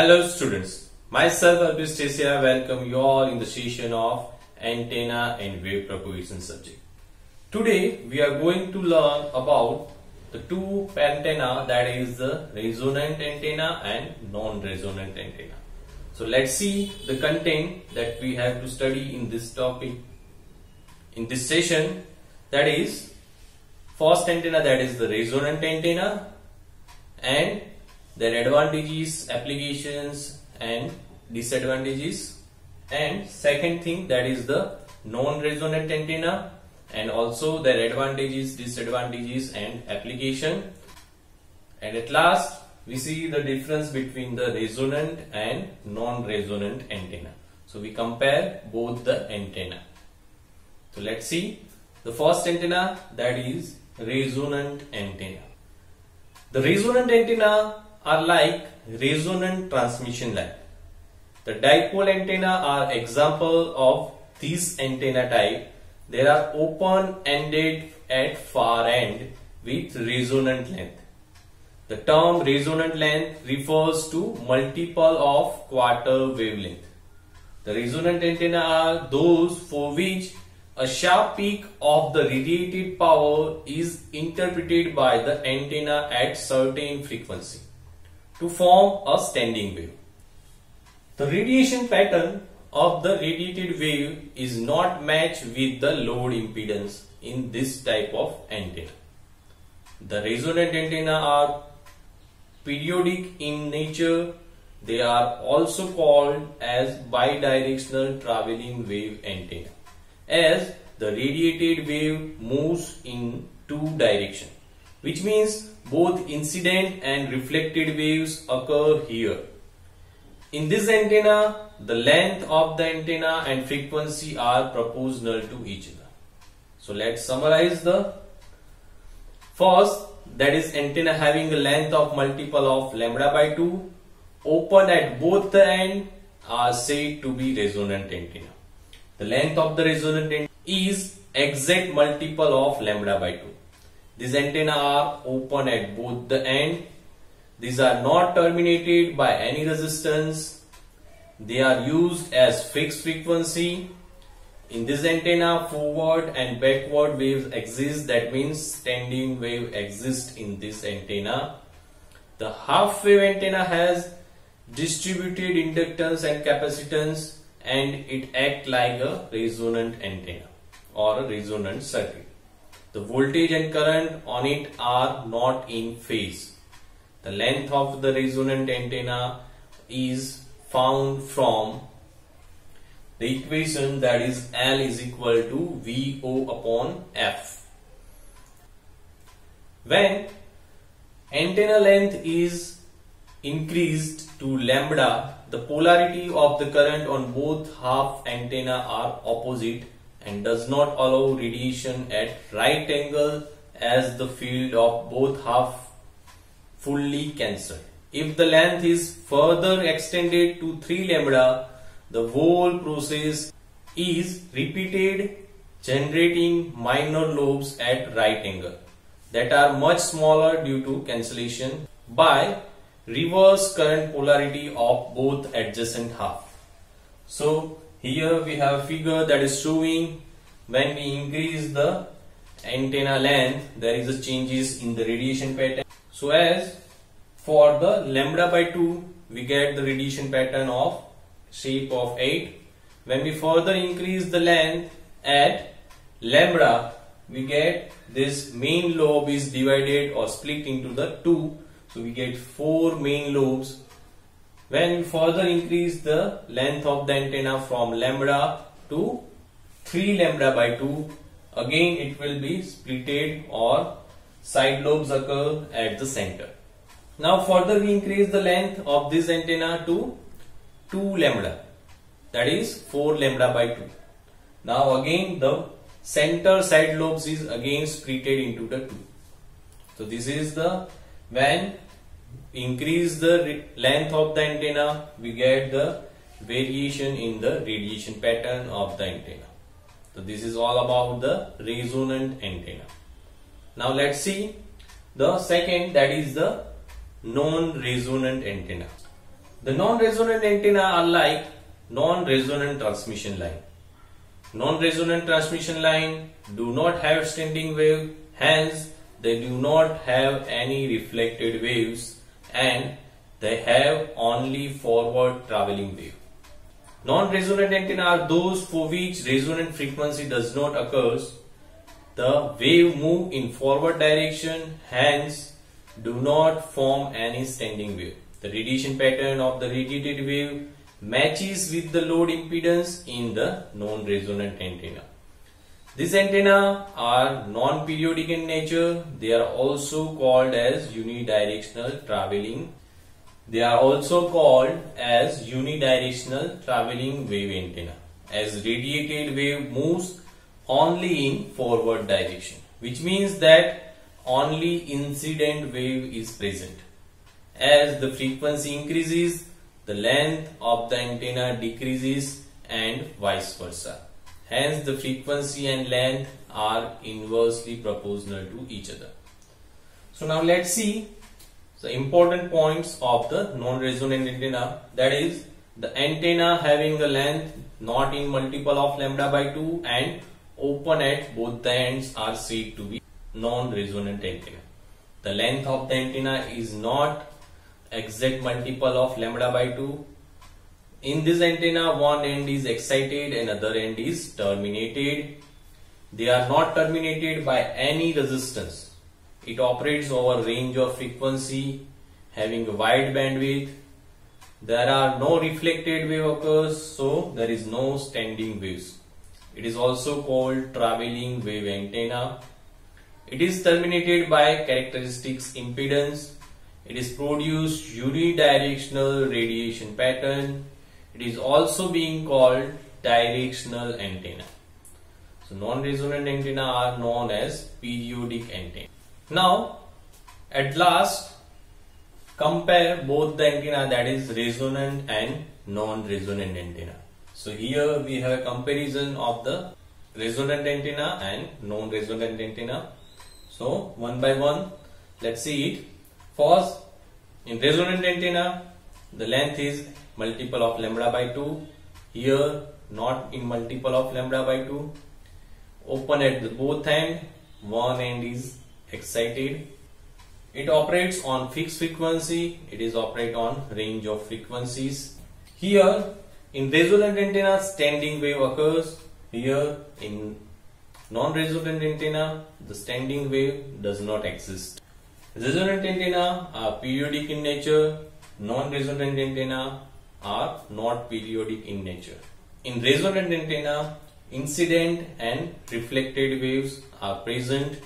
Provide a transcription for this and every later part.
Hello students, myself Abhis Tesia welcome you all in the session of antenna and wave propagation subject. Today we are going to learn about the two antenna that is the resonant antenna and non-resonant antenna. So let's see the content that we have to study in this topic in this session that is first antenna that is the resonant antenna and their advantages, applications and disadvantages and second thing that is the non-resonant antenna and also their advantages, disadvantages and application and at last we see the difference between the resonant and non-resonant antenna. So we compare both the antenna. So let's see the first antenna that is resonant antenna. The resonant antenna are like resonant transmission line. The dipole antenna are example of this antenna type. They are open-ended at far end with resonant length. The term resonant length refers to multiple of quarter wavelength. The resonant antenna are those for which a sharp peak of the radiated power is interpreted by the antenna at certain frequency to form a standing wave. The radiation pattern of the radiated wave is not matched with the load impedance in this type of antenna. The resonant antenna are periodic in nature. They are also called as bidirectional traveling wave antenna as the radiated wave moves in two directions which means both incident and reflected waves occur here. In this antenna, the length of the antenna and frequency are proportional to each other. So let's summarize the first that is antenna having a length of multiple of lambda by 2 open at both the end are said to be resonant antenna. The length of the resonant antenna is exact multiple of lambda by 2. These antenna are open at both the end. These are not terminated by any resistance. They are used as fixed frequency. In this antenna, forward and backward waves exist. That means standing wave exists in this antenna. The half wave antenna has distributed inductance and capacitance and it acts like a resonant antenna or a resonant circuit the voltage and current on it are not in phase. The length of the resonant antenna is found from the equation that is L is equal to VO upon F. When antenna length is increased to lambda, the polarity of the current on both half antenna are opposite and does not allow radiation at right angle as the field of both half fully cancelled. If the length is further extended to 3 lambda, the whole process is repeated generating minor lobes at right angle that are much smaller due to cancellation by reverse current polarity of both adjacent half. So here we have a figure that is showing when we increase the antenna length there is a changes in the radiation pattern. So as for the lambda by 2 we get the radiation pattern of shape of 8. When we further increase the length at lambda we get this main lobe is divided or split into the two so we get four main lobes when we further increase the length of the antenna from lambda to 3 lambda by 2, again it will be splitted or side lobes occur at the center. Now further we increase the length of this antenna to 2 lambda that is 4 lambda by 2. Now again the center side lobes is again splitted into the 2. So this is the when increase the length of the antenna we get the variation in the radiation pattern of the antenna. So this is all about the resonant antenna. Now let's see the second that is the non-resonant antenna. The non-resonant antenna are like non-resonant transmission line. Non-resonant transmission line do not have standing wave, hence they do not have any reflected waves and they have only forward traveling wave. Non-resonant antenna are those for which resonant frequency does not occur. The wave move in forward direction, hence do not form any standing wave. The radiation pattern of the radiated wave matches with the load impedance in the non-resonant antenna. These antenna are non-periodic in nature. They are also called as unidirectional traveling. They are also called as unidirectional traveling wave antenna as radiated wave moves only in forward direction which means that only incident wave is present. As the frequency increases, the length of the antenna decreases and vice versa. Hence the frequency and length are inversely proportional to each other. So now let's see the important points of the non-resonant antenna that is the antenna having a length not in multiple of lambda by 2 and open at both the ends are said to be non-resonant antenna. The length of the antenna is not exact multiple of lambda by 2 in this antenna, one end is excited and other end is terminated. They are not terminated by any resistance. It operates over range of frequency having a wide bandwidth. There are no reflected wave occurs so there is no standing waves. It is also called traveling wave antenna. It is terminated by characteristics impedance. It is produced unidirectional radiation pattern it is also being called directional antenna. So non-resonant antenna are known as periodic antenna. Now at last compare both the antenna that is resonant and non-resonant antenna. So here we have a comparison of the resonant antenna and non-resonant antenna. So one by one let's see it. First in resonant antenna the length is multiple of lambda by 2 here not in multiple of lambda by 2 open at the both end. One end is excited. It operates on fixed frequency. It is operate on range of frequencies. Here in resonant antenna standing wave occurs. Here in non-resonant antenna the standing wave does not exist. Resonant antenna are periodic in nature. Non-resonant antenna are not periodic in nature. In resonant antenna, incident and reflected waves are present.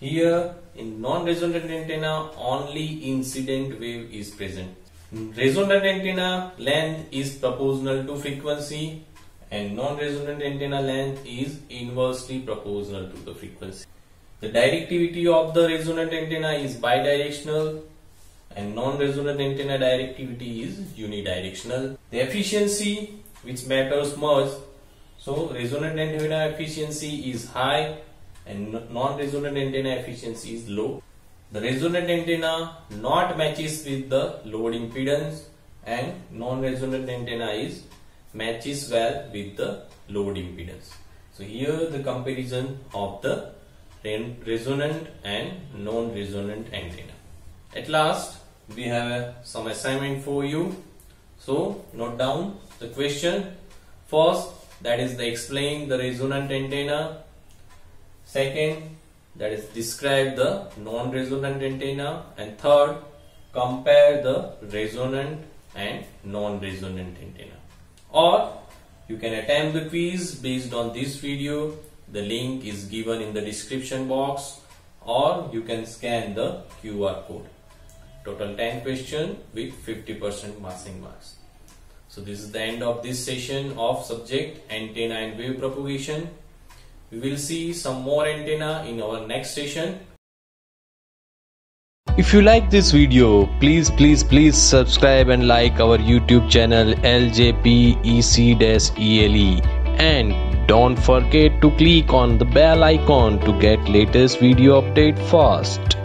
Here in non-resonant antenna, only incident wave is present. Resonant antenna length is proportional to frequency and non-resonant antenna length is inversely proportional to the frequency. The directivity of the resonant antenna is bidirectional and non-resonant antenna directivity is unidirectional. The efficiency which matters most, so resonant antenna efficiency is high and non-resonant antenna efficiency is low. The resonant antenna not matches with the load impedance and non-resonant antenna is matches well with the load impedance. So here the comparison of the resonant and non-resonant antenna. At last we have some assignment for you. So note down the question. First that is the explain the resonant antenna. Second that is describe the non-resonant antenna and third compare the resonant and non-resonant antenna or you can attempt the quiz based on this video the link is given in the description box or you can scan the QR code total 10 question with 50% passing marks. So this is the end of this session of subject antenna and wave propagation. We will see some more antenna in our next session. If you like this video, please please please subscribe and like our YouTube channel LJPEC-ELE and don't forget to click on the bell icon to get latest video update fast.